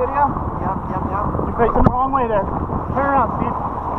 video? Yep, yep, yep. You're facing the wrong way there. Turn around, Steve.